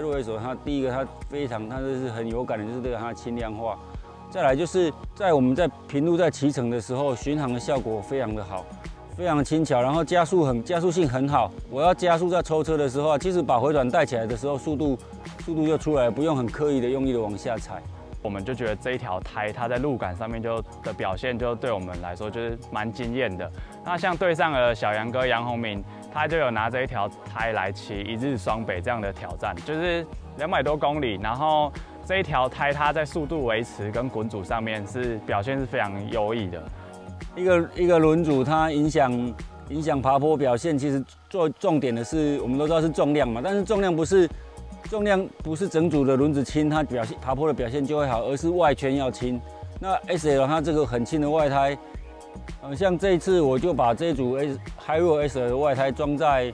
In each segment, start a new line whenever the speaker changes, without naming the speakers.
S，它第一个它非常，它就是很有感的，就是这个它轻量化。再来就是在我们在平路在骑乘的时候，巡航的效果非常的好，非常轻巧，然后加速很加速性很好。我要加速在抽车的时候啊，其实把回转带起来的时候，速度速度就出来，不用很刻意的用力的往下踩。
我们就觉得这一条胎它在路感上面就的表现，就对我们来说就是蛮惊艳的。那像对上了小杨哥杨宏明，他就有拿这一条胎来骑一日双北这样的挑战，就是两百多公里，然后这一条胎它在速度维持跟滚阻上面是表现是非常优异的。
一个一个轮组它影响影响爬坡表现，其实做重点的是我们都知道是重量嘛，但是重量不是。重量不是整组的轮子轻，它表现爬坡的表现就会好，而是外圈要轻。那 S L 它这个很轻的外胎，呃，像这一次我就把这组 S Hiro S 的外胎装在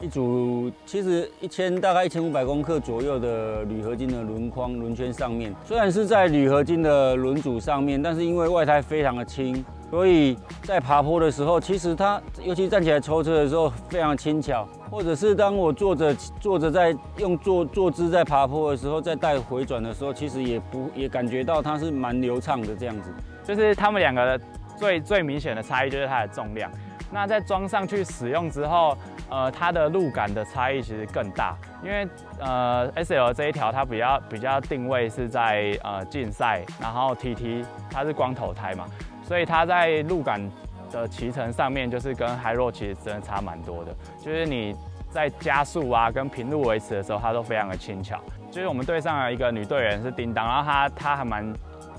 一组其实一千大概一千五百公克左右的铝合金的轮框轮圈上面。虽然是在铝合金的轮组上面，但是因为外胎非常的轻。所以在爬坡的时候，其实它尤其站起来抽车的时候非常轻巧，或者是当我坐着坐着在用坐坐姿在爬坡的时候，在带回转的时候，其实也不也感觉到它是蛮流畅的这样子。
就是他们两个最最明显的差异就是它的重量。那在装上去使用之后，呃，它的路感的差异其实更大，因为呃 S L 这一条它比较比较定位是在呃竞赛，然后 T T 它是光头胎嘛。所以它在路感的骑乘上面，就是跟 Hiro 其实真的差蛮多的。就是你在加速啊，跟平路维持的时候，它都非常的轻巧。就是我们队上的一个女队员是叮当，然后她她还蛮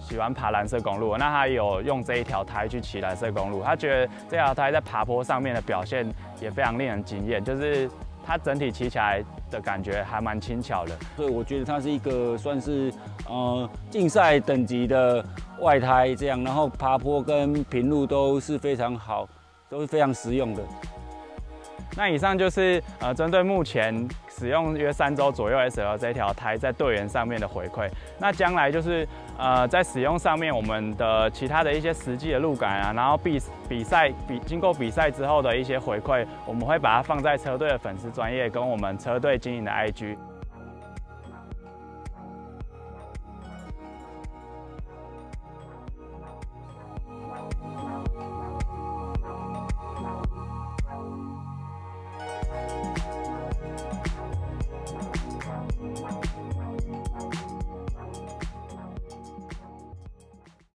喜欢爬蓝色公路，那他有用这一条胎去骑蓝色公路，他觉得这条胎在爬坡上面的表现也非常令人惊艳，就是它整体骑起来的感觉还蛮轻巧的。
所以我觉得它是一个算是呃竞赛等级的。外胎这样，然后爬坡跟平路都是非常好，都是非常实用的。
那以上就是呃针对目前使用约三周左右 S L 这条胎在队员上面的回馈。那将来就是呃在使用上面我们的其他的一些实际的路感啊，然后比比赛比经过比赛之后的一些回馈，我们会把它放在车队的粉丝专业跟我们车队经营的 I G。